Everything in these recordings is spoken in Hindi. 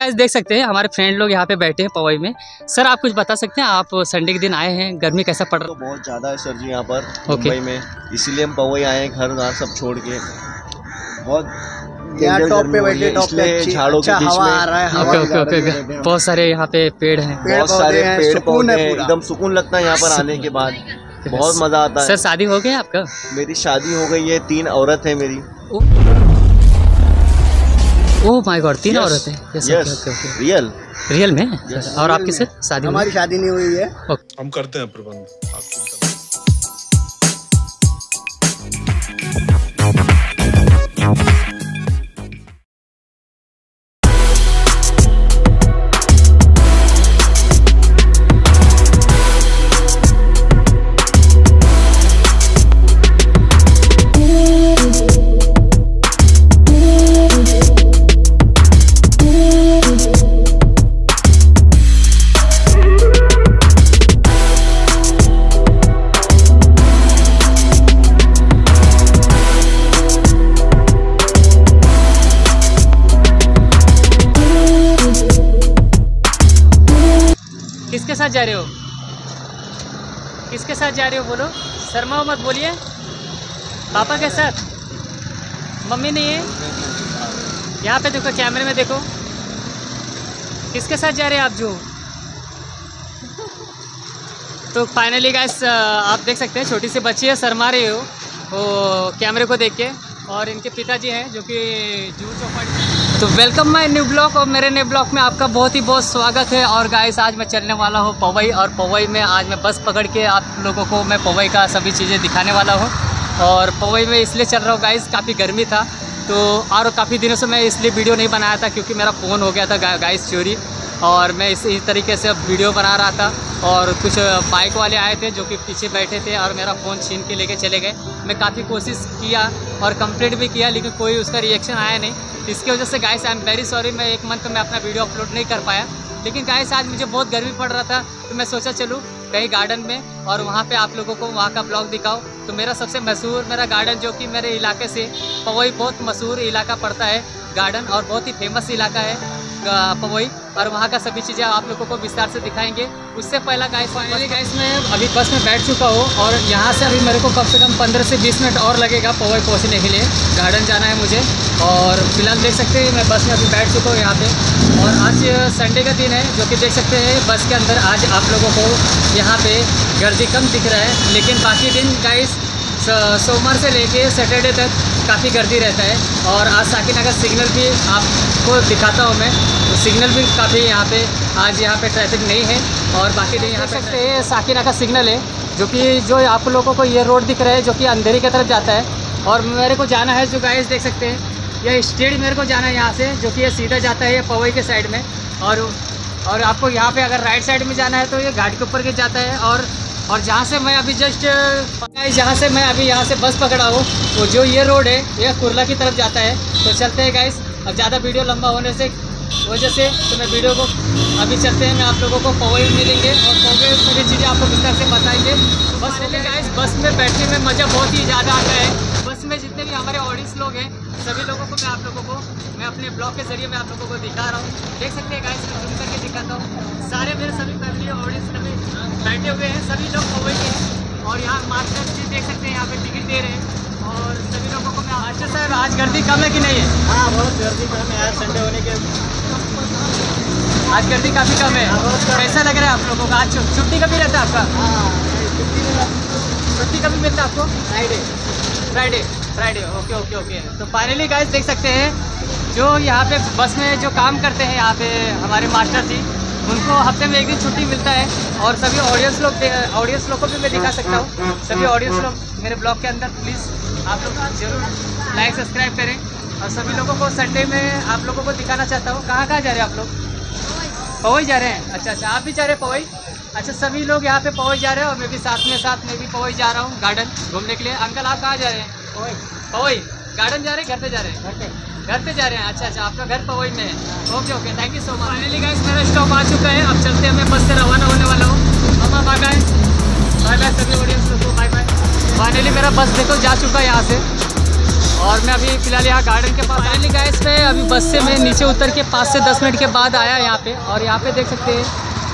गाइस देख सकते हैं हमारे फ्रेंड लोग यहाँ पे बैठे हैं पवई में। सर आप कुछ बता सकते हैं आप संडे के दिन आए हैं गर्मी कैसा पड़ रहा है? तो बहुत ज़्यादा है सर जी यहाँ पर ओके। मुंबई में। इसीलिए हम पवई आए हैं घर घर सब छोड़ के। बहुत टॉप पे बैठे टॉप पे झाड़ों के अच्छा बीच में आ रहा हवा ओके बहुत ओके ओके बहुत सारे यहाँ पे पेड़ हैं। बहुत सारे पेड़ पौधे। एकदम सुकून लगता है यहाँ पर आने के बाद। बहुत मज़ा आता है। सर शादी हो गई आपका? मेरी शादी हो गई है तीन औरत है मेरी। ओह माय गॉड तीन औरतें? हैं रियल रियल में? Yes, और आपके आपकी सर शादी हमारी शादी नहीं हुई है। हम करते हैं प्रबंध। मम्मी नहीं है। यहाँ पे देखो, कैमरे में देखो। किसके साथ जा रहे हैं आप, जो? तो फाइनली गाइस आप देख सकते हैं, छोटी सी बच्ची है, शर्मा रही हो, वो कैमरे को देख के। और इनके पिताजी हैं, जो कि जूह चौपाटी। तो वेलकम माय न्यू ब्लॉग और मेरे न्यू ब्लॉग में आपका बहुत ही बहुत स्वागत है। और गाइस आज मैं चलने वाला हूँ पवई, और पवई में आज मैं बस पकड़ के आप लोगों को मैं पवई का सभी चीज़ें दिखाने वाला हूँ। और पवई में इसलिए चल रहा हूँ गाइस काफ़ी गर्मी था। तो और काफ़ी दिनों से मैं इसलिए वीडियो नहीं बनाया था क्योंकि मेरा फ़ोन हो गया था गा, गाइस चोरी। और मैं इस इस तरीके से वीडियो बना रहा था और कुछ बाइक वाले आए थे जो कि पीछे बैठे थे और मेरा फ़ोन छीन के लेके चले गए। मैं काफ़ी कोशिश किया और कंप्लीट भी किया लेकिन कोई उसका रिएक्शन आया नहीं। इसकी वजह से guys I am very sorry मैं एक मंथ में अपना वीडियो अपलोड नहीं कर पाया। लेकिन गाइस आज मुझे बहुत गर्मी पड़ रहा था तो मैं सोचा चलूँ कहीं गार्डन में और वहाँ पे आप लोगों को वहाँ का ब्लॉग दिखाओ तो मेरा सबसे मशहूर मेरा गार्डन जो कि मेरे इलाके से वही बहुत मशहूर इलाका पड़ता है गार्डन और बहुत ही फ़ेमस इलाका है। पवई और वहाँ का सभी चीज़ें आप लोगों को विस्तार से दिखाएँगे। उससे पहला गाइस फाइनली गाइस मैं अभी बस में बैठ चुका हूँ और यहाँ से अभी मेरे को कम से कम 15 से 20 मिनट और लगेगा पवई पहुँचने के लिए। गार्डन जाना है मुझे और फ़िलहाल देख सकते हैं, मैं बस में अभी बैठ चुका हूँ यहाँ पे। और आज संडे का दिन है, जो कि देख सकते हैं, बस के अंदर आज आप लोगों को यहाँ पर गर्दी कम दिख रहा है, लेकिन बाकी दिन गाइस सोमवार से लेके सैटरडे तक काफ़ी गर्दी रहता है। और आज साकिनगर सिग्नल भी आपको दिखाता हूँ मैं तो सिग्नल भी काफ़ी यहाँ पे आज यहाँ पे ट्रैफ़िक नहीं है और बाकी दिन यहाँ पे सकते हैं। साकिनगर सिग्नल है जो कि जो आप लोगों को ये रोड दिख रहा है जो कि अंधेरी की तरफ़ जाता है। और मेरे को जाना है जो गाइस देख सकते हैं यह स्ट्रेट मेरे को जाना है यहाँ से जो कि ये सीधा जाता है ये पवई के साइड में। और और आपको यहाँ पे अगर राइट साइड में जाना है तो ये घाट के ऊपर के जाता है। और और जहाँ से मैं अभी जस्ट जहाँ से मैं अभी यहाँ से बस पकड़ा हूँ, वो जो ये रोड है, ये कुरला की तरफ़ जाता है। तो चलते हैं गाइस अब ज़्यादा वीडियो लंबा होने से वजह से तो मैं वीडियो को, अभी चलते हैं, मैं आप लोगों को पवई में मिलेंगे और पवई में सभी चीज़ें आपको विस्तार से बताएँगे। बस में गाइस बस में बैठने में मज़ा बहुत ही ज़्यादा आता है। बस में जितने भी हमारे ऑडियंस लोग हैं, सभी लोगों को मैं आप लोगों को, मैं अपने ब्लॉग के ज़रिए मैं आप लोगों को दिखा रहा हूँ। देख सकते हैं गाइस मैं जूम करके दिखाता हूँ। सारे मेरे सभी फैमिली ऑडियंस बैठे हुए हैं सभी लोग पवई के। हैं और यहाँ मास्टर जी देख सकते हैं यहाँ पे टिकट दे रहे हैं। और सभी लोगों को मैं मास्टर साहब आज गर्दी कम है कि नहीं है? हाँ बहुत गर्दी कम है आज संडे होने के आज गर्दी काफ़ी कम है। कैसा लग रहा है आप लोगों को? आज छुट्टी कभी रहता है आपका? हाँ छुट्टी छुट्टी कभी मिलता है आपको? Friday Friday Friday okay okay okay तो फाइनली गाइस देख सकते हैं जो यहाँ पे बस में जो काम करते हैं यहाँ पे हमारे मास्टर जी उनको हफ़्ते में एक दिन छुट्टी मिलता है और सभी ऑडियंस लोग ऑडियंस लोग को भी मैं दिखा सकता हूँ। सभी ऑडियंस लोग मेरे ब्लॉग के अंदर प्लीज़ आप लोग ज़रूर लाइक सब्सक्राइब करें। और सभी लोगों को संडे में आप लोगों को दिखाना चाहता हूँ। कहाँ कहाँ जा रहे हैं आप लोग? पवई जा रहे हैं? अच्छा अच्छा आप भी जा रहे हैं पवई? अच्छा सभी लोग यहाँ पे पवई जा रहे हैं और मैं भी साथ में साथ मैं भी पवई जा रहा हूँ गार्डन घूमने के लिए। अंकल आप कहाँ जा रहे हैं? पवई। पवई गार्डन जा रहे हैं घर पे जा रहे हैं? घर पे जा रहे हैं। अच्छा अच्छा आपका घर पवई में। है okay okay thank you so much finally guys मेरा स्टॉप आ चुका है। अब चलते हैं, मैं बस से रवाना होने वाला हूँ। मामा बाय बाय बाय बाय सभी ऑडियंस को बाय बाय फाइनली मेरा बस देखो, जा चुका है यहाँ से। और मैं अभी फ़िलहाल यहाँ गार्डन के पास फाइनली गाइस मैं अभी बस से मैं नीचे उतर के पाँच से दस मिनट के बाद आया यहाँ पे। और यहाँ पे देख सकते हैं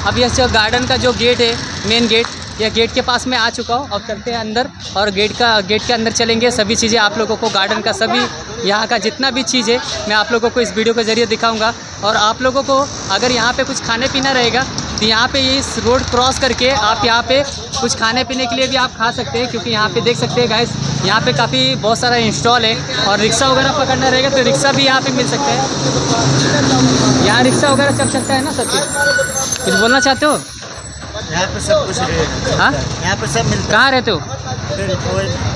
अभी ऐसे गार्डन का जो गेट है मेन गेट या गेट के पास मैं आ चुका हूँ। और चलते हैं अंदर और गेट का, गेट के अंदर चलेंगे। सभी चीज़ें आप लोगों को गार्डन का, सभी यहाँ का जितना भी चीज़ है, मैं आप लोगों को इस वीडियो के ज़रिए दिखाऊँगा। और आप लोगों को अगर यहाँ पे कुछ खाने पीना रहेगा तो यहाँ पे इस रोड क्रॉस करके आप यहाँ पे कुछ खाने पीने के लिए भी आप खा सकते हैं, क्योंकि यहाँ पे देख सकते हैं गाइस यहाँ पे काफ़ी बहुत सारा इंस्टॉल है। और रिक्शा वगैरह पकड़ना रहेगा तो रिक्शा भी यहाँ पे मिल सकता है। यहाँ रिक्शा वगैरह चल सकता है ना सब कुछ बोलना चाहते हो? यहाँ पे सब कुछ हाँ। यहाँ पे सब मिलता कहाँ रहते हो?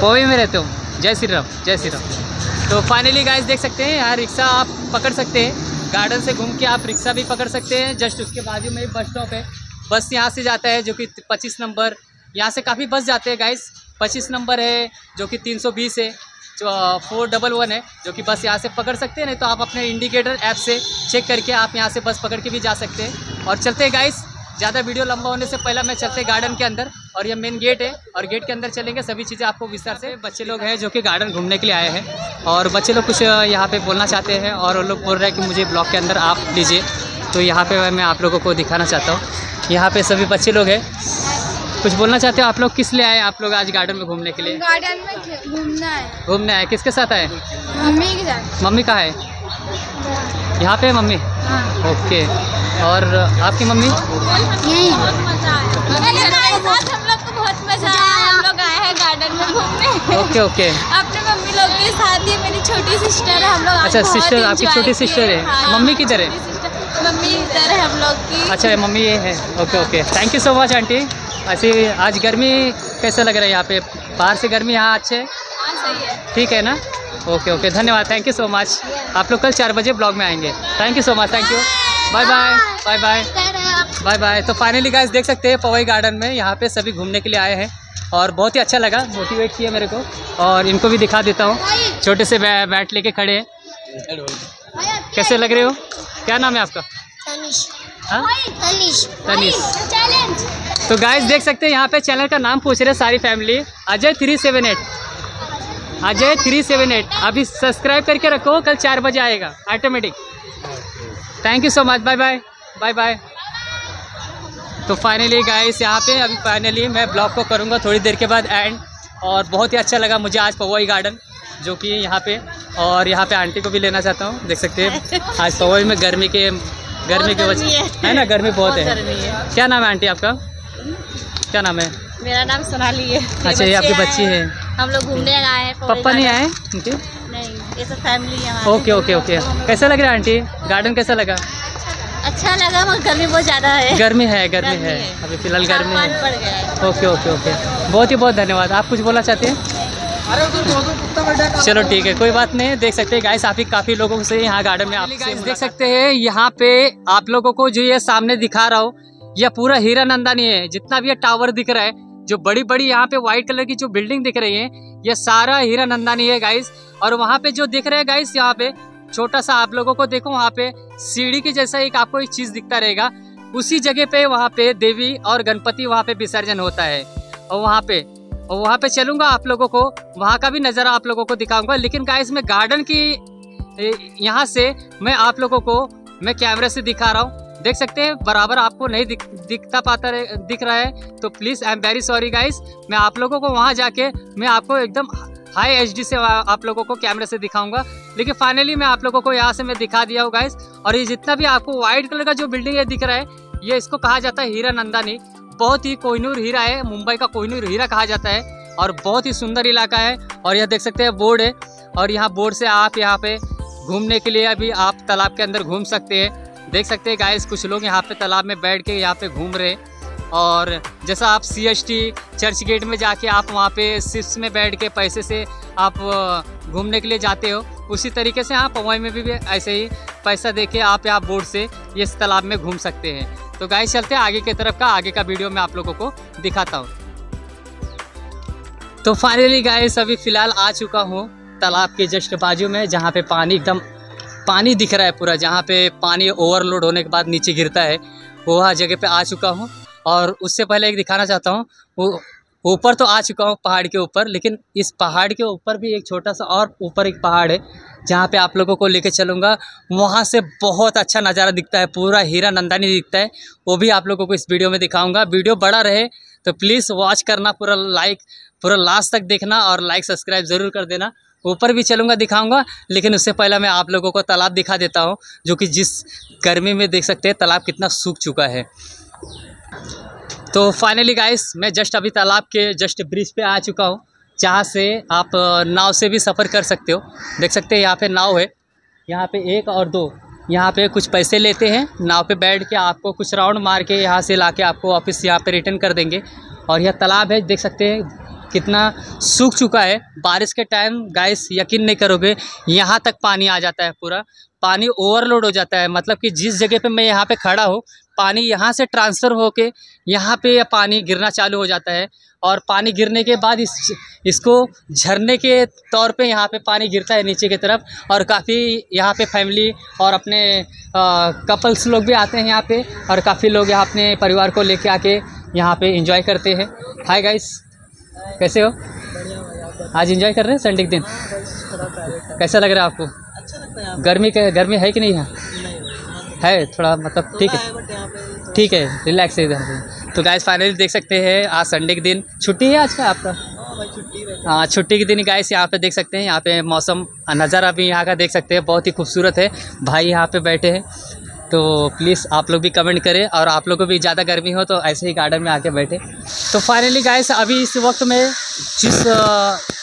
पोवे में रहते हो। जय श्री राम जय श्री राम। तो फाइनली गाइस देख सकते हैं यहाँ रिक्शा आप पकड़ सकते हैं। गार्डन से घूम के आप रिक्शा भी पकड़ सकते हैं। जस्ट उसके बाजू में बस स्टॉप है। बस यहाँ से जाता है जो कि पच्चीस नंबर। यहाँ से काफ़ी बस जाते हैं गाइस पच्चीस नंबर है जो कि तीन सौ बीस है। जो फोर डबल वन है जो कि बस यहाँ से पकड़ सकते हैं। नहीं तो आप अपने इंडिकेटर ऐप से चेक करके आप यहाँ से बस पकड़ के भी जा सकते हैं। और चलते हैं गाइस ज़्यादा वीडियो लंबा होने से पहले मैं चलते गार्डन के अंदर और ये मेन गेट है और गेट के अंदर चलेंगे। सभी चीज़ें आपको विस्तार से। बच्चे लोग हैं जो कि गार्डन घूमने के लिए आए हैं और बच्चे लोग कुछ यहाँ पे बोलना चाहते हैं और वो लोग बोल रहे हैं कि मुझे ब्लॉग के अंदर आप लीजिए तो यहाँ पे मैं आप लोगों को दिखाना चाहता हूँ। यहाँ पे सभी बच्चे लोग हैं। कुछ बोलना चाहते हो? आप लोग किस लिए आए आप लोग आज गार्डन में घूमने के लिए? गार्डन में घूमना है। घूमने आए। किसके साथ आए? मम्मी के साथ। मम्मी कहाँ है। यहाँ पे मम्मी? हाँ। ओके। और आपकी मम्मी? यही। हम लोग को बहुत मज़ा आया। हम लोग आए हैं गार्डन में घूमने। Okay okay. अपने मम्मी लोग के साथ ही मेरी छोटी सिस्टर है हम लोग अच्छा, सिस्टर आपकी छोटी sister है। हाँ, मम्मी किधर है? मम्मी इधर है हम लोग की। अच्छा मम्मी ये है। Okay okay. Thank you so much aunty ऐसे आज गर्मी कैसा लग रहा है यहाँ पे? बाहर से गर्मी यहाँ अच्छे? है हाँ सही है। ठीक है ना? ओके ओके धन्यवाद थैंक यू सो मच आप लोग कल चार बजे ब्लॉग में आएँगे। Thank you so much thank you bye bye bye bye bye bye तो फाइनली गाइस देख सकते हैं पवई गार्डन में यहाँ पे सभी घूमने के लिए आए हैं और बहुत ही अच्छा लगा मोटिवेट किया मेरे को और इनको भी दिखा देता हूँ। छोटे से बै, बैट लेके खड़े हैं। कैसे लग रहे हो? क्या नाम है आपका? तनिष। हाँ? तनिष। तो गाइस देख सकते हैं यहाँ पे चैनल का नाम पूछ रहे हैं सारी family Ajay three seven eight Ajay three seven eight. अभी सब्सक्राइब करके रखो कल चार बजे आएगा automatic thank you so much bye bye bye bye तो फाइनली गाइस यहाँ पे अभी फाइनली मैं ब्लॉग को करूँगा थोड़ी देर के बाद एंड और बहुत ही अच्छा लगा मुझे आज पवई गार्डन जो कि यहाँ पे और यहाँ पे आंटी को भी लेना चाहता हूँ देख सकते हैं। आज पवई में गर्मी के गर्मी की वजह है। ना गर्मी बहुत है। क्या नाम है आंटी आपका? क्या नाम है? मेरा नाम सोनाली है। अच्छा ये आपकी बच्ची है। हम लोग घूमने आए हैं पप्पा नहीं आए उनके? नहीं ये सब फैमिली यहाँ ओके ओके ओके। कैसा लग रहा है आंटी? गार्डन कैसा लगा? अच्छा लगा मगर गर्मी बहुत ज़्यादा है। गर्मी है गर्मी गर्मी है। है। अभी फ़िलहाल गर्मी है। है। Okay okay okay. बहुत ही बहुत धन्यवाद। आप कुछ बोलना चाहते हैं? चलो ठीक है। कोई बात नहीं। देख सकते हैं गाइस काफ़ी काफ़ी लोगों से यहाँ गार्डन में आप देख सकते हैं यहाँ पे आप लोगों को जो ये सामने दिखा रहा हूँ यह पूरा हीरा नंदा नंदानी है। जितना भी ये टावर दिख रहा है जो बड़ी बड़ी यहाँ पे व्हाइट कलर की जो बिल्डिंग दिख रही है, ये सारा हीरा नंदानी है गाइस और वहाँ पे जो दिख रहे हैं गाइस यहाँ पे छोटा सा आप लोगों को देखो, वहाँ पे सीढ़ी की जैसा एक आपको एक चीज़ दिखता रहेगा. उसी जगह पे वहाँ पे देवी और गणपति वहाँ पे विसर्जन होता है. और वहाँ पे, और वहाँ पे चलूँगा आप लोगों को, वहाँ का भी नज़ारा आप लोगों को दिखाऊँगा. लेकिन गाइस मैं गार्डन की यहाँ से मैं आप लोगों को, मैं कैमरे से दिखा रहा हूँ. देख सकते हैं, बराबर आपको नहीं दिख, दिखता पाता दिख रहा है। तो please I am very sorry guys मैं आप लोगों को वहाँ जाके, मैं आपको एकदम हाई एचडी से आप लोगों को कैमरे से दिखाऊँगा। लेकिन फाइनली मैं आप लोगों को यहाँ से मैं दिखा दिया हूँ गाइस और ये जितना भी आपको व्हाइट कलर का जो बिल्डिंग है दिख रहा है, ये इसको कहा जाता है हीरा नंदानी बहुत ही कोहिनूर हीरा है, मुंबई का कोहिनूर हीरा कहा जाता है। और बहुत ही सुंदर इलाका है, और यह देख सकते हैं बोर्ड है। और यहाँ बोर्ड से आप यहाँ पे घूमने के लिए अभी आप तालाब के अंदर घूम सकते हैं। देख सकते हैं गाइस कुछ लोग यहाँ पे तालाब में बैठ के यहाँ पे घूम रहे और जैसा आप C S T church gate में जाके आप वहाँ पे सिप्स में बैठ के पैसे से आप घूमने के लिए जाते हो उसी तरीके से आप पवई में भी, भी ऐसे ही पैसा दे के आप यहाँ बोर्ड से इस तालाब में घूम सकते हैं। तो गाइस चलते हैं आगे की तरफ़ का आगे का वीडियो मैं आप लोगों को दिखाता हूँ। तो फाइनली गाइस अभी फ़िलहाल आ चुका हूँ तालाब के जस्ट बाजू में जहाँ पे पानी एकदम पानी दिख रहा है पूरा, जहाँ पे पानी ओवरलोड होने के बाद नीचे गिरता है वहाँ जगह पे आ चुका हूँ। और उससे पहले एक दिखाना चाहता हूँ, वो ऊपर तो आ चुका हूँ पहाड़ के ऊपर, लेकिन इस पहाड़ के ऊपर भी एक छोटा सा और ऊपर एक पहाड़ है, जहाँ पे आप लोगों को लेके चलूँगा। वहाँ से बहुत अच्छा नज़ारा दिखता है, पूरा हीरा नंदानी दिखता है, वो भी आप लोगों को इस वीडियो में दिखाऊँगा। वीडियो बड़ा रहे तो प्लीज़ वॉच करना, पूरा लाइक, पूरा लास्ट तक देखना और लाइक सब्सक्राइब ज़रूर कर देना। ऊपर भी चलूँगा, दिखाऊँगा, लेकिन उससे पहले मैं आप लोगों को तालाब दिखा देता हूँ, जो कि जिस गर्मी में देख सकते हैं, तालाब कितना सूख चुका है। तो फाइनली गाइस मैं जस्ट अभी तालाब के जस्ट ब्रिज पे आ चुका हूँ, जहाँ से आप नाव से भी सफ़र कर सकते हो। देख सकते हैं, यहाँ पे नाव है, यहाँ पे एक और दो, यहाँ पे कुछ पैसे लेते हैं, नाव पे बैठ के आपको कुछ राउंड मार के यहाँ से ला के आपको वापस यहाँ पे रिटर्न कर देंगे। और यह तालाब है, देख सकते हैं कितना सूख चुका है। बारिश के टाइम गाइस यकीन नहीं करोगे, यहाँ तक पानी आ जाता है पूरा। पानी ओवरलोड हो जाता है। मतलब कि जिस जगह पे मैं यहाँ पे खड़ा हूँ, पानी यहाँ से ट्रांसफ़र होके यहाँ पे पानी गिरना चालू हो जाता है। और पानी गिरने के बाद इस, इसको झरने के तौर पे यहाँ पे पानी गिरता है नीचे की तरफ़। और काफ़ी यहाँ पे फैमिली और अपने कपल्स लोग भी आते हैं यहाँ पे। और काफ़ी लोग यहाँ अपने परिवार को लेके आके यहाँ पे इंजॉय करते हैं। हाय गाइस कैसे हो? आज इंजॉय कर रहे हैं संडे के दिन? कैसा लग रहा है आपको? गर्मी का गर्मी है कि नहीं है है थोड़ा मतलब ठीक है। ठीक है रिलैक्स है इधर तो गाइस फाइनली देख सकते हैं आज संडे के दिन। छुट्टी है आज का आपका? हाँ छुट्टी के दिन गाइस यहाँ पे देख सकते हैं यहाँ पे मौसम नज़ारा भी यहाँ का देख सकते हैं बहुत ही खूबसूरत है। भाई यहाँ पे बैठे हैं। तो प्लीज़ आप लोग भी कमेंट करें और आप लोग को भी ज़्यादा गर्मी हो तो ऐसे ही गार्डन में आके बैठे। तो फाइनली गाइस अभी इस वक्त मैं जिस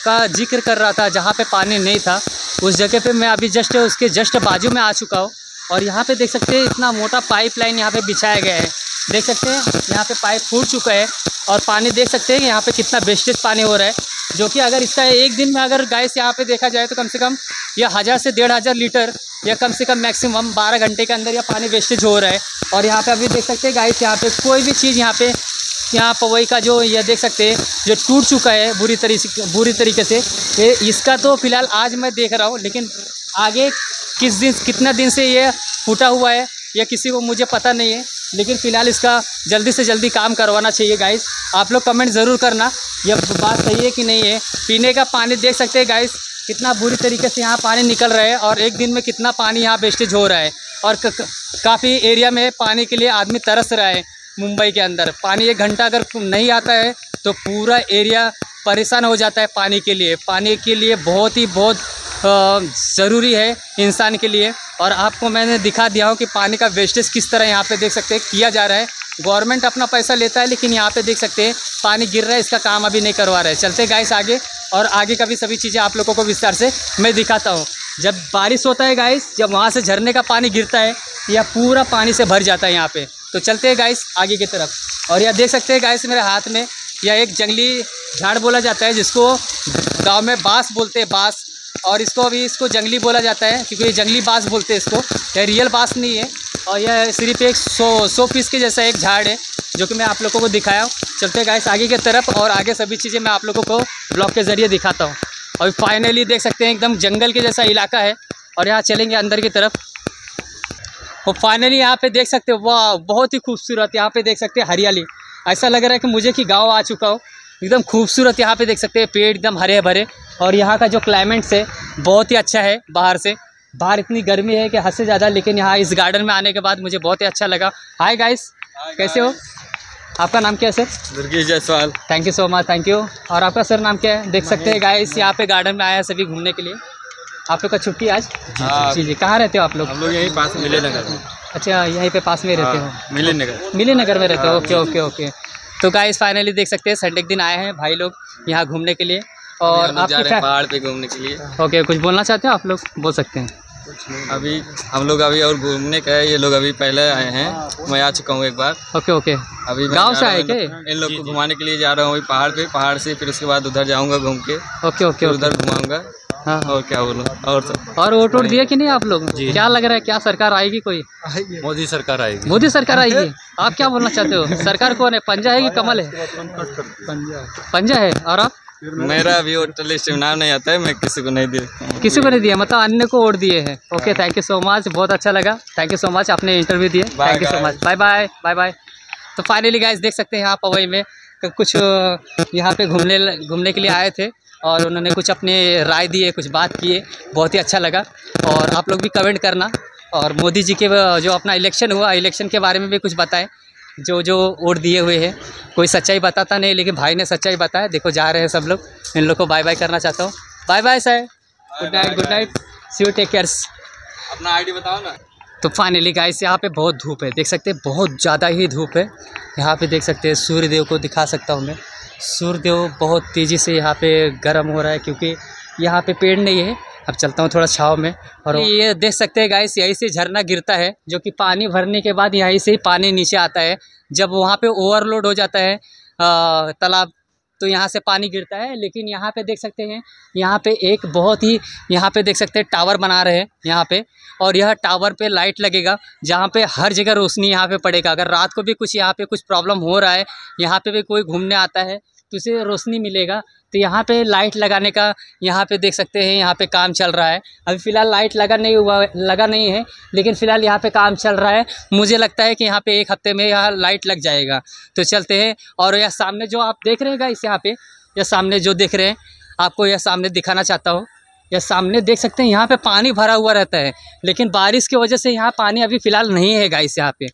का ज़िक्र कर रहा था, जहाँ पे पानी नहीं था, उस जगह पे मैं अभी जस्ट उसके जस्ट बाजू में आ चुका हूँ और यहाँ पे देख सकते हैं इतना मोटा पाइप लाइन यहाँ पे बिछाया गया है। देख सकते हैं यहाँ पर पाइप फूट चुका है और पानी देख सकते हैं यहाँ पर कितना वेस्टेज पानी हो रहा है। जो कि अगर इसका एक दिन में अगर गैस यहाँ पे देखा जाए तो कम से कम यह हज़ार से डेढ़ हज़ार लीटर या कम से कम मैक्सिमम बारह घंटे के अंदर यह पानी वेस्टेज हो रहा है। और यहाँ पे अभी देख सकते हैं गाइस यहाँ पे कोई भी चीज़ यहाँ पे, यहाँ पवई का जो यह देख सकते हैं, जो टूट चुका है बुरी तरीके बुरी तरीके से, ये इसका तो फ़िलहाल आज मैं देख रहा हूँ, लेकिन आगे किस दिन, कितना दिन से ये फूटा हुआ है, या किसी को मुझे पता नहीं है, लेकिन फ़िलहाल इसका जल्दी से जल्दी काम करवाना चाहिए गाइस आप लोग कमेंट ज़रूर करना। यह बात सही है कि नहीं है? पीने का पानी देख सकते हैं गाइस कितना बुरी तरीके से यहाँ पानी निकल रहा है और एक दिन में कितना पानी यहाँ वेस्टेज हो रहा है। और काफ़ी एरिया में पानी के लिए आदमी तरस रहा है मुंबई के अंदर। पानी एक घंटा अगर नहीं आता है तो पूरा एरिया परेशान हो जाता है पानी के लिए। पानी के लिए बहुत ही बहुत ज़रूरी है इंसान के लिए। और आपको मैंने दिखा दिया हूँ कि पानी का वेस्टेज किस तरह यहाँ पे देख सकते हैं, किया जा रहा है। गवर्नमेंट अपना पैसा लेता है, लेकिन यहाँ पे देख सकते हैं, पानी गिर रहा है, इसका काम अभी नहीं करवा रहा है। चलते गाइस आगे, और आगे का भी सभी चीज़ें आप लोगों को विस्तार से मैं दिखाता हूँ। जब बारिश होता है गाइस जब वहाँ से झरने का पानी गिरता है यह पूरा पानी से भर जाता है यहाँ पे। तो चलते हैं गाइस आगे की तरफ़। और यह देख सकते हैं गाइस मेरे हाथ में यह एक जंगली झाड़ बोला जाता है जिसको गाँव में बाँस बोलते हैं, बाँस। और इसको अभी इसको जंगली बोला जाता है, क्योंकि ये जंगली बाँस बोलते हैं इसको। यह रियल बाँस नहीं है। और यह सिर्फ़ एक सौ सौ पीस के जैसा एक झाड़ है, जो कि मैं आप लोगों को दिखाया हूँ। चलते गाइस आगे की तरफ़ और आगे सभी चीज़ें मैं आप लोगों को ब्लॉग के ज़रिए दिखाता हूँ। और फाइनली देख सकते हैं, एकदम जंगल के जैसा इलाका है। और यहाँ चलेंगे अंदर की तरफ़। और फाइनली यहाँ पे देख सकते हो, वाह, बहुत ही खूबसूरत यहाँ पे देख सकते हैं हरियाली। ऐसा लग रहा है कि मुझे कि गाँव आ चुका हो। एकदम खूबसूरत यहाँ पे देख सकते हैं पेड़ एकदम हरे भरे और यहाँ का जो क्लाइमेट्स है बहुत ही अच्छा है बाहर से। बाहर इतनी गर्मी है कि हद से ज़्यादा लेकिन यहाँ इस गार्डन में आने के बाद मुझे बहुत ही अच्छा लगा। हाय गाइस कैसे हो? आपका नाम क्या है sir Durgesh Jaiswal. Thank you so much thank you और आपका सर नाम क्या है? देख सकते हैं गाइस यहाँ पे गार्डन में आया है सभी घूमने के लिए। आप लोग का छुट्टी आज? हाँ। जी जी कहाँ रहते हो आप लोग? हम लोग यहीं पास मिले नगर में। अच्छा यहीं पे पास में रहते हो मिली मिले नगर मिली नगर में रहते हो। Okay okay okay. तो गाइस फाइनली देख सकते हैं संडे के दिन आए हैं भाई लोग यहाँ घूमने के लिए। और हैं फै- पहाड़ पे घूमने के लिए। ओके कुछ बोलना चाहते हो आप लोग? बोल सकते हैं। अभी हम लोग अभी और घूमने का है ये लोग अभी पहले आए हैं। मैं आ चुका हूँ एक बार। Okay okay. अभी गाँव से आए क्या इन- लोग को घुमाने के लिए जा रहा हूँ पहाड़ पे। पहाड़ से फिर उसके बाद उधर जाऊँगा घूम के। ओके ओके उधर घुमाऊँगा। हाँ हाँ। और क्या बोलूँ? और सब। और वोट वोट दिए कि नहीं आप लोग? क्या लग रहा है क्या सरकार आएगी कोई? मोदी सरकार आएगी। मोदी सरकार आएगी? आप क्या बोलना चाहते हो? सरकार कौन है? पंजा है कि कमल है। पंजा है। और आप? मेरा अभी वोटर लिस्ट में नाम नहीं आता है मैं किसी को नहीं हूँ। किसी को नहीं दिया मतलब अन्य को वोट दिए हैं। Okay thank you so much बहुत अच्छा लगा। थैंक यू सो मच आपने इंटरव्यू दिए। Thank you so much bye bye bye bye तो फाइनली गाइस देख सकते हैं यहाँ पवई में कुछ यहाँ पे घूमने घूमने के लिए आए थे और उन्होंने कुछ अपने राय दिए कुछ बात किए। बहुत ही अच्छा लगा। और आप लोग भी कमेंट करना। और मोदी जी के जो अपना इलेक्शन हुआ इलेक्शन के बारे में भी कुछ बताएँ। जो जो वोट दिए हुए हैं कोई सच्चाई बताता नहीं लेकिन भाई ने सच्चाई बताया। देखो जा रहे हैं सब लोग। इन लोग को बाय बाय करना चाहता हूँ। Bye bye sir good night good night see you take cares अपना आईडी बताओ ना। तो फाइनली गाइस यहाँ पे बहुत धूप है। देख सकते हैं बहुत ज़्यादा ही धूप है। यहाँ पे देख सकते हैं सूर्य देव को दिखा सकता हूँ मैं। सूर्य देव बहुत तेज़ी से यहाँ पे गर्म हो रहा है क्योंकि यहाँ पे पेड़ नहीं है। अब चलता हूँ थोड़ा छाव में और ये देख सकते हैं गाइस यहीं से झरना गिरता है, जो कि पानी भरने के बाद यहीं से ही पानी नीचे आता है। जब वहाँ पे ओवरलोड हो जाता है तालाब तो यहाँ से पानी गिरता है। लेकिन यहाँ पे देख सकते हैं, यहाँ पे एक बहुत ही, यहाँ पे देख सकते हैं टावर बना रहे हैं, यहाँ पे। और यह टावर पे लाइट लगेगा, जहाँ पे हर जगह रोशनी यहाँ पे पड़ेगा। अगर रात को भी कुछ यहाँ पे कुछ प्रॉब्लम हो रहा है, यहाँ पे भी कोई घूमने आता है तो उसे रोशनी मिलेगा। तो यहाँ पे लाइट लगाने का यहाँ पे देख सकते हैं, यहाँ पे काम चल रहा है। अभी फ़िलहाल लाइट लगा नहीं हुआ, लगा नहीं है, लेकिन फ़िलहाल यहाँ पे काम चल रहा है। मुझे लगता है कि यहाँ पे एक हफ़्ते में यहाँ लाइट लग जाएगा। तो चलते हैं, और यह सामने जो आप देख रहे हैं इस यहाँ पर यह सामने जो देख रहे हैं, आपको यह सामने दिखाना चाहता हूँ। यह सामने देख सकते हैं यहाँ पे पानी भरा हुआ रहता है लेकिन बारिश की वजह से यहाँ पानी अभी फ़िलहाल नहीं है गाइस यहाँ पे।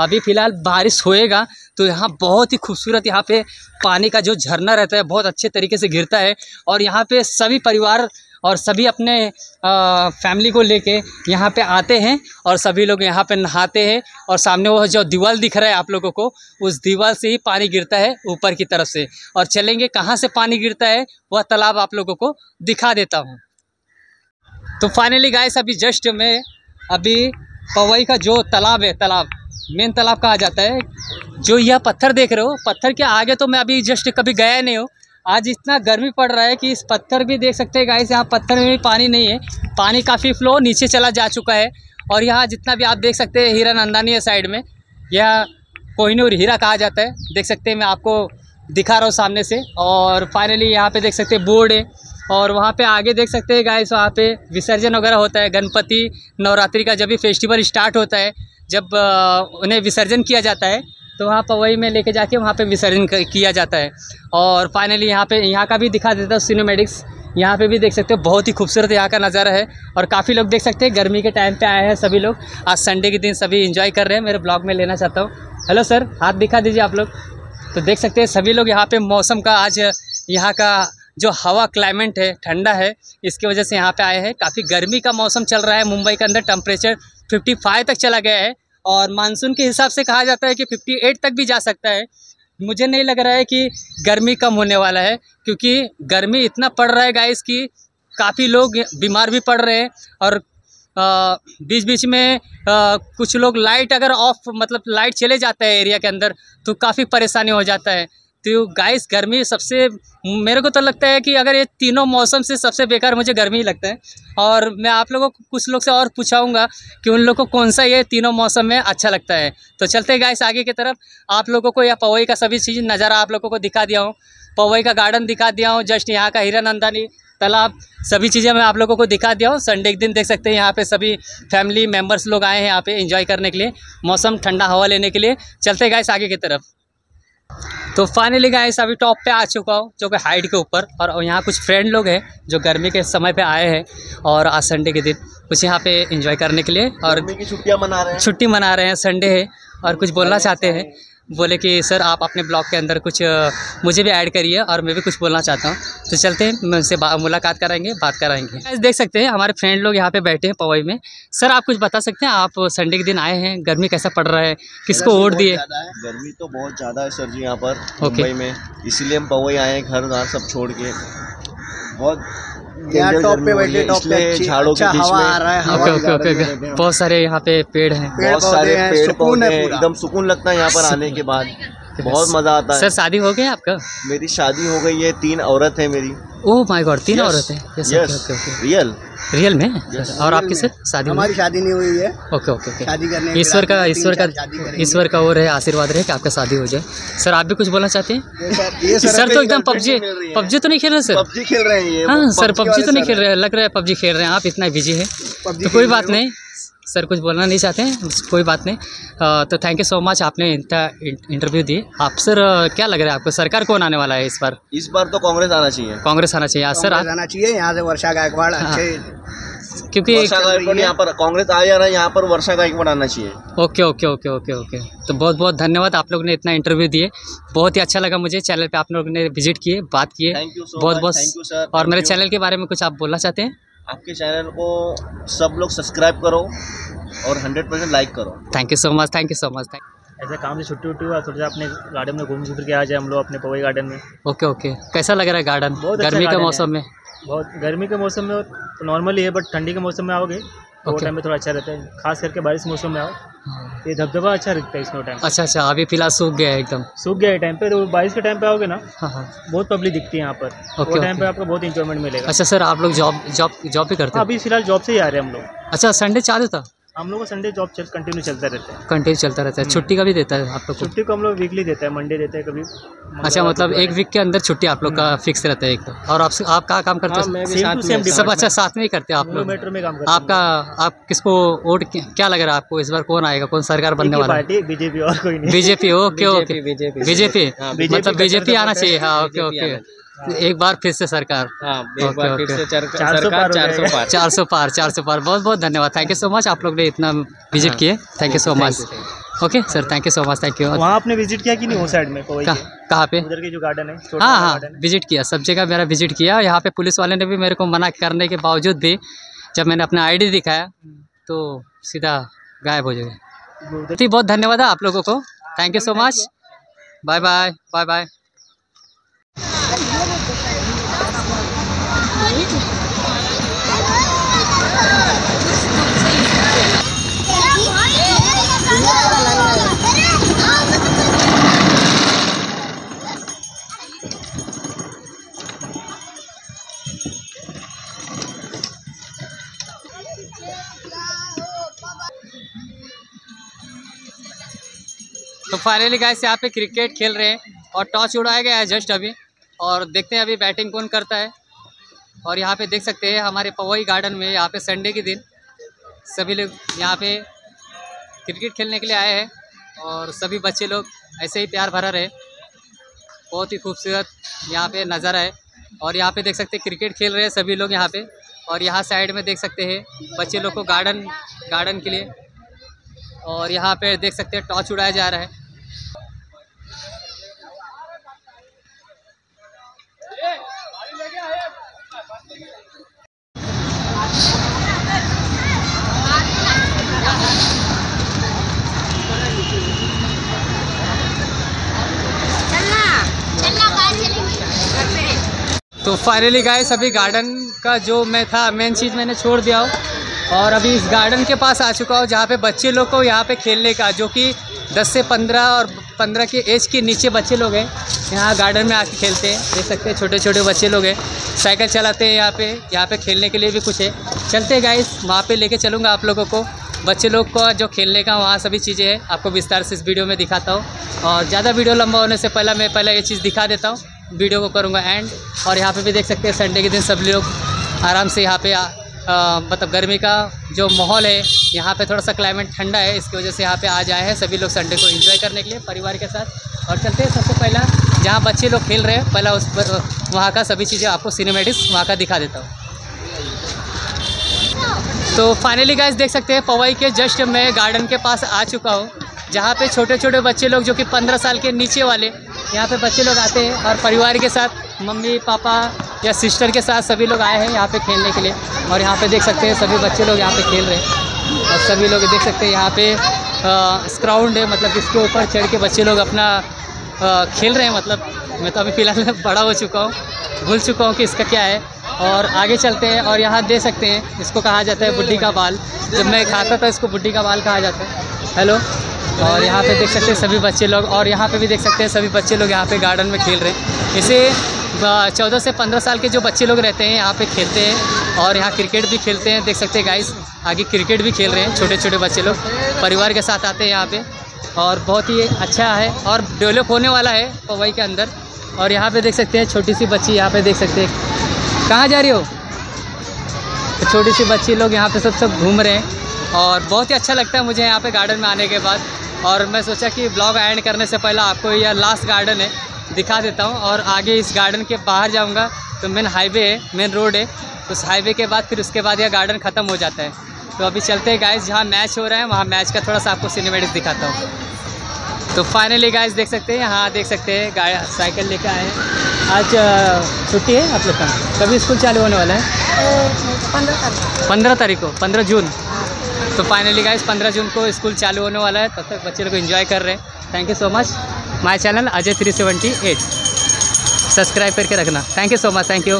अभी फ़िलहाल बारिश होएगा तो यहाँ बहुत ही खूबसूरत यहाँ पे पानी का जो झरना रहता है बहुत अच्छे तरीके से गिरता है और यहाँ पे सभी परिवार और सभी अपने आ, फैमिली को लेके यहाँ पे आते हैं और सभी लोग यहाँ पे नहाते हैं और सामने वो जो दीवार दिख रहा है आप लोगों को उस दीवार से ही पानी गिरता है ऊपर की तरफ़ से। और चलेंगे कहाँ से पानी गिरता है वह तालाब आप लोगों को दिखा देता हूँ। तो फाइनली गाइस अभी जस्ट में, अभी पवई का जो तालाब है, तालाब मेन तालाब कहा जाता है? जो यह पत्थर देख रहे हो, पत्थर के आगे तो मैं अभी जस्ट कभी गया नहीं हूँ। आज इतना गर्मी पड़ रहा है कि इस पत्थर भी देख सकते हैं गाइस यहाँ पत्थर में भी पानी नहीं है। पानी काफ़ी फ्लो नीचे चला जा चुका है। और यहाँ जितना भी आप देख सकते हैं हीरा नंदानी है साइड में। यह कोहिनूर हीरा कहा जाता है, देख सकते हैं, मैं आपको दिखा रहा हूँ सामने से। और फाइनली यहाँ पे देख सकते हैं बोर्ड है। और वहाँ पे आगे देख सकते हैं गाइस वहाँ पे विसर्जन वगैरह होता है। गणपति नवरात्रि का जब भी फेस्टिवल स्टार्ट होता है, जब उन्हें विसर्जन किया जाता है तो वहाँ पवई में लेके जाके वहाँ पे विसर्जन किया जाता है। और फाइनली यहाँ पे, यहाँ का भी दिखा देता हूँ सिनेमेटिक्स यहाँ पे भी देख सकते हो बहुत ही खूबसूरत यहाँ का नज़ारा है। और काफ़ी लोग देख सकते हैं, गर्मी के टाइम पे आए हैं सभी लोग। आज संडे के दिन सभी इंजॉय कर रहे हैं। मेरे ब्लॉग में लेना चाहता हूँ। हेलो सर हाथ दिखा दीजिए आप लोग। तो देख सकते हैं, सभी लोग यहाँ पे मौसम का आज, यहाँ का जो हवा क्लाइमेट है, ठंडा है, इसकी वजह से यहाँ पे आए हैं। काफ़ी गर्मी का मौसम चल रहा है, मुंबई के अंदर टेम्परेचर 55 तक चला गया है। और मानसून के हिसाब से कहा जाता है कि 58 तक भी जा सकता है। मुझे नहीं लग रहा है कि गर्मी कम होने वाला है, क्योंकि गर्मी इतना पड़ रहा है गाइस कि काफ़ी लोग बीमार भी पड़ रहे हैं। और बीच बीच में अ, कुछ लोग लाइट अगर ऑफ़ मतलब लाइट चले जाता है एरिया के अंदर तो काफ़ी परेशानी हो जाता है। तो गाइस गर्मी सबसे मेरे को तो लगता है कि अगर ये तीनों मौसम से सबसे बेकार मुझे गर्मी ही लगता है। और मैं आप लोगों को कुछ लोग से और पूछाऊँगा कि उन लोग को कौन सा ये तीनों मौसम में अच्छा लगता है। तो चलते गाइस आगे की तरफ़। आप लोगों को यह पवई का सभी चीज़ नज़ारा आप लोगों को दिखा दिया हूँ। पवई का गार्डन दिखा दिया हूँ जस्ट यहाँ का हीरा नंदानी तालाब सभी चीज़ें मैं आप लोगों को दिखा दिया हूँ। संडे के दिन देख सकते हैं यहाँ पे सभी फैमिली मेंबर्स लोग आए हैं यहाँ पे एंजॉय करने के लिए मौसम ठंडा हवा लेने के लिए। चलते हैं गाइस आगे की तरफ़। तो फाइनली गाइस अभी टॉप पे आ चुका हूँ जो कि हाइट के ऊपर और यहाँ कुछ फ्रेंड लोग हैं जो गर्मी के समय पे आए हैं और आज संडे के दिन कुछ यहाँ पे एंजॉय करने के लिए और छुट्टियाँ मना रहे हैं। छुट्टी मना रहे हैं संडे है और कुछ बोलना चाहते हैं। बोले कि सर आप अपने ब्लॉग के अंदर कुछ मुझे भी ऐड करिए और मैं भी कुछ बोलना चाहता हूँ। तो चलते हैं मैं उनसे मुलाकात कराएँगे बात कराएँगे। देख सकते हैं हमारे फ्रेंड लोग यहाँ पे बैठे हैं पवई में। सर आप कुछ बता सकते हैं आप संडे के दिन आए हैं गर्मी कैसा पड़ रहा है? किसको वोट दिए? गर्मी तो बहुत ज़्यादा है सर जी यहाँ पर। मुंबई में। इसीलिए हम पवई आए हैं घर द्वार सब छोड़ के। बहुत टॉप पे बैठे टॉप पे झाड़ों के अच्छा बीच में आ रहा है ओके ओके ओके। बहुत सारे यहाँ पे पेड़ हैं। बहुत सारे पेड़ पौधे है एकदम सुकून लगता है यहाँ पर आने के बाद। बहुत मज़ा आता है। सर शादी हो गया आपका? मेरी शादी हो गई है तीन औरत है मेरी। ओह माय गॉड तीन औरत हैं? रियल रियल में? Yes. और आपकी सर शादी हमारी शादी नहीं हुई है। ओके ओके ओके शादी करने ईश्वर का ईश्वर का ईश्वर का वो रहे आशीर्वाद रहे कि आपका शादी हो जाए। सर आप भी कुछ बोलना चाहते हैं? सर तो एकदम पबजी। पबजी तो नहीं खेल रहे सर पबजी खेल रहे हैं हाँ सर पबजी तो नहीं खेल हैं। रहे लग रहा है पबजी खेल रहे हैं आप इतना बिज़ी है। तो कोई बात नहीं। सर कुछ बोलना नहीं चाहते हैं कोई बात नहीं। तो थैंक यू सो मच आपने इतना इंटरव्यू दी आप सर क्या लग रहा है आपको? सरकार कौन आने वाला है इस बार? इस बार तो कांग्रेस आना चाहिए। कांग्रेस आना चाहिए। सर जाना चाहिए यहाँ से वर्षा गायकवाड़ हाँ। अच्छे क्योंकि यहाँ पर कांग्रेस आ जा रहा है यहाँ पर वर्षा का गायकवाड़ आना चाहिए। Okay okay okay okay okay. तो बहुत बहुत धन्यवाद आप लोग ने इतना इंटरव्यू दिए। बहुत ही अच्छा लगा मुझे चैनल पे आप लोग ने विज़िट किए बात किए। So बहुत much, बहुत you sir, और मेरे चैनल के बारे में कुछ आप बोलना चाहते हैं? आपके चैनल को सब लोग सब्सक्राइब करो और हंड्रेड परसेंट लाइक करो। Thank you so much thank you so much thank ऐसे काम से छुट्टी उट्टी हुआ थोड़ा सा अपने गार्डन में घूम फिर के आ जाए हम लोग अपने पवई गार्डन में। ओके ओके कैसा लग रहा है गार्डन बहुत अच्छा गर्मी के मौसम में? बहुत गर्मी के मौसम में तो नॉर्मली है बट ठंडी के मौसम में आओगे? वो टाइम में थोड़ा अच्छा रहता है। खास करके बारिश मौसम में आओ हाँ। ये धबधबा अच्छा रहता है इसमें टाइम अच्छा अच्छा अभी फ़िलहाल सूख गया है एकदम। सूख गया है टाइम पे तो बारिश के टाइम पे आओगे ना हाँ हाँ। बहुत पब्लिक दिखती है यहाँ पर। ओके वो टाइम पे आपको बहुत इंजॉयमेंट मिलेगा। अच्छा सर आप लोग जॉब जॉब जॉब भी करते हाँ, हैं? अभी फ़िलहाल जॉब से ही आ रहे हैं हम लोग। अच्छा संडे चालू था? हम लोग को संडे जॉब चल कंटिन्यू चलता रहता है। कंटिन्यू चलता रहता है। हम्म। छुट्टी का भी देता है आप लोग छुट्टी को हम लोग वीकली देते हैं मंडे देते हैं कभी। अच्छा मतलब एक वीक के अंदर छुट्टी आप लोग का फिक्स रहता है एक तो। और आप आप कहाँ काम करते हाँ, हो सब अच्छा साथ में ही करते हैं आप लोग? मेट्रो में काम करते हैं। आपका आप किसको वोट क्या लग रहा है आपको? इस बार कौन आएगा? कौन सरकार बनने वाला है? बीजेपी और कोई नहीं। BJP okay okay BJP BJP मतलब बीजेपी आना चाहिए। हाँ ओके ओके एक बार फिर से सरकार। हाँ ओके, एक बार फिर ओके। से चर, 400 सरकार पार हो चार सौ पार। चार सौ पार चार सौ पार। बहुत बहुत धन्यवाद। थैंक यू सो मच आप लोग ने इतना विज़िट किए। Thank you so much okay sir thank you so much thank you वहाँ आपने विज़िट किया कि नहीं वो साइड में? कहाँ पे? उधर के जो गार्डन है हाँ हाँ विज़िट किया। सब जगह मेरा विज़िट किया। यहाँ पे पुलिस वाले ने भी मेरे को मना करने के बावजूद भी जब मैंने अपना आईडी दिखाया तो सीधा गायब हो गए। वो उधर बहुत धन्यवाद आप लोगों को। Thank you so much bye bye bye bye तो फाइनली गाइस यहाँ पे क्रिकेट खेल रहे हैं और टॉस उड़ाया गया है जस्ट अभी। और देखते हैं अभी बैटिंग कौन करता है। और यहाँ पे देख सकते हैं हमारे पवई गार्डन में यहाँ पे संडे के दिन सभी लोग यहाँ पे क्रिकेट खेलने के लिए आए हैं और सभी बच्चे लोग ऐसे ही प्यार भरा रहे। बहुत ही खूबसूरत यहाँ पे नज़ारा है और यहाँ पे देख सकते हैं क्रिकेट खेल रहे हैं सभी लोग यहाँ पे। और यहाँ साइड में देख सकते हैं बच्चे लोग को गार्डन गार्डन के लिए। और यहाँ पे देख सकते हैं टॉर्च उड़ाया जा रहा है चलना चलना कहाँ चलेंगे तो फाइनली गाइस अभी गार्डन का जो मैं था मेन चीज़ मैंने छोड़ दिया हो। और अभी इस गार्डन के पास आ चुका हूँ, जहाँ पे बच्चे लोग को यहाँ पे खेलने का, जो कि 10 से 15 और 15 के एज के नीचे बच्चे लोग हैं, यहाँ गार्डन में आके खेलते हैं। देख सकते हैं छोटे छोटे बच्चे लोग हैं। साइकिल चलाते हैं यहाँ पे यहाँ पे खेलने के लिए भी कुछ है। चलते हैं गाइस वहाँ पे लेके चलूँगा आप लोगों को। बच्चे लोग को जो खेलने का, वहाँ सभी चीज़ें हैं। आपको विस्तार से इस वीडियो में दिखाता हूँ। और ज़्यादा वीडियो लंबा होने से पहले मैं पहले ये चीज़ दिखा देता हूँ। वीडियो को करूँगा एंड। और यहाँ पे भी देख सकते हैं संडे के दिन सभी लोग आराम से यहाँ पे मतलब गर्मी का जो माहौल है, यहाँ पे थोड़ा सा क्लाइमेट ठंडा है, इसकी वजह से यहाँ पे आ जाए हैं सभी लोग संडे को एंजॉय करने के लिए परिवार के साथ। और चलते हैं सबसे पहला, जहाँ बच्चे लोग खेल रहे हैं, पहला उस पर, वहाँ का सभी चीज़ें आपको सिनेमेटिक्स वहाँ का दिखा देता हूँ। तो फाइनली गाइस देख सकते हैं, पवई के जस्ट मैं गार्डन के पास आ चुका हूँ, जहाँ पे छोटे छोटे बच्चे लोग जो कि पंद्रह साल के नीचे वाले यहाँ पे बच्चे लोग आते हैं और परिवार के साथ मम्मी पापा या सिस्टर के साथ सभी लोग आए हैं यहाँ पे खेलने के लिए। और यहाँ पे देख सकते हैं सभी बच्चे लोग यहाँ पे खेल रहे हैं। और सभी लोग देख सकते हैं यहाँ पे स्क्राउंड है मतलब इसके ऊपर चढ़ के बच्चे लोग अपना अ, खेल रहे हैं मतलब मैं तो अभी फ़िलहाल बड़ा हो चुका हूँ भूल चुका हूँ कि इसका क्या है। और आगे चलते हैं और यहाँ दे सकते हैं इसको कहा जाता है बुढ़ी का बाल। जब मैं खाता था इसको बुढ़ी का बाल कहा जाता है। हेलो और यहाँ पे देख सकते हैं सभी बच्चे लोग, और यहाँ पे भी देख सकते हैं सभी बच्चे लोग यहाँ पे गार्डन में खेल रहे हैं। इसे चौदह से पंद्रह साल के जो बच्चे लोग रहते हैं यहाँ पे खेलते हैं, और यहाँ क्रिकेट भी खेलते हैं। देख सकते हैं गाइस आगे क्रिकेट भी खेल रहे हैं छोटे छोटे बच्चे लोग परिवार के साथ आते हैं यहाँ पे। और बहुत ही अच्छा है, और डेवलप होने वाला है पवई के अंदर। और यहाँ पे देख सकते हैं छोटी सी बच्ची यहाँ पे देख सकते हैं। कहाँ जा रही हो? तो छोटी सी बच्ची लोग यहाँ पे सब सब घूम रहे हैं, और बहुत ही अच्छा लगता है मुझे यहाँ पे गार्डन में आने के बाद। और मैं सोचा कि ब्लॉग एंड करने से पहले आपको यह लास्ट गार्डन है दिखा देता हूँ और आगे इस गार्डन के बाहर जाऊँगा। तो मेन हाईवे है मेन रोड है। उस हाईवे के बाद फिर उसके बाद यह गार्डन ख़त्म हो जाता है। तो अभी चलते हैं गाइस जहाँ मैच हो रहा है वहाँ मैच का थोड़ा सा आपको सिनेमेटिक्स दिखाता हूँ। तो फाइनली गाइस देख सकते हैं यहाँ देख सकते हैं गाय साइकिल लेके आए हैं। आज छुट्टी है आप लोग का? कभी स्कूल चालू होने वाला है? पंद्रह तारीख को पंद्रह जून। तो फाइनली गाइस पंद्रह जून को स्कूल चालू होने वाला है, तब तक बच्चे लोग एंजॉय कर रहे हैं। Thank you so much my channel Ajay three seventy eight subscribe करके रखना। Thank you so much thank you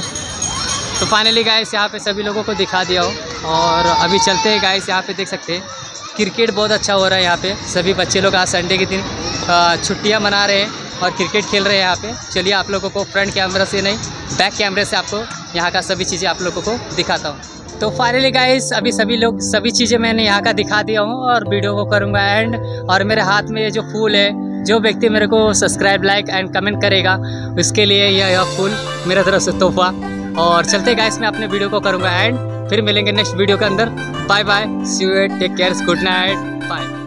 तो फाइनली गाइस यहाँ पे सभी लोगों को दिखा दिया हो। और अभी चलते हैं गाइस यहाँ पे देख सकते हैं। क्रिकेट बहुत अच्छा हो रहा है यहाँ पे। सभी बच्चे लोग आज संडे के दिन छुट्टियाँ मना रहे हैं और क्रिकेट खेल रहे हैं यहाँ पे। चलिए आप लोगों को फ्रंट कैमरा से नहीं बैक कैमरे से आपको यहाँ का सभी चीज़ें आप लोगों को दिखाता हूँ। तो फाइनली गाइस अभी सभी लोग, सभी चीज़ें मैंने यहाँ का दिखा दिया हूँ और वीडियो को करूँगा एंड और मेरे हाथ में ये जो फूल है, जो व्यक्ति मेरे को सब्सक्राइब लाइक एंड कमेंट करेगा, उसके लिए यह फूल मेरा तरफ़ से तोहफा। और चलते गाइस मैं अपने वीडियो को करूँगा एंड फिर मिलेंगे नेक्स्ट वीडियो के अंदर। Bye bye see you take care good night bye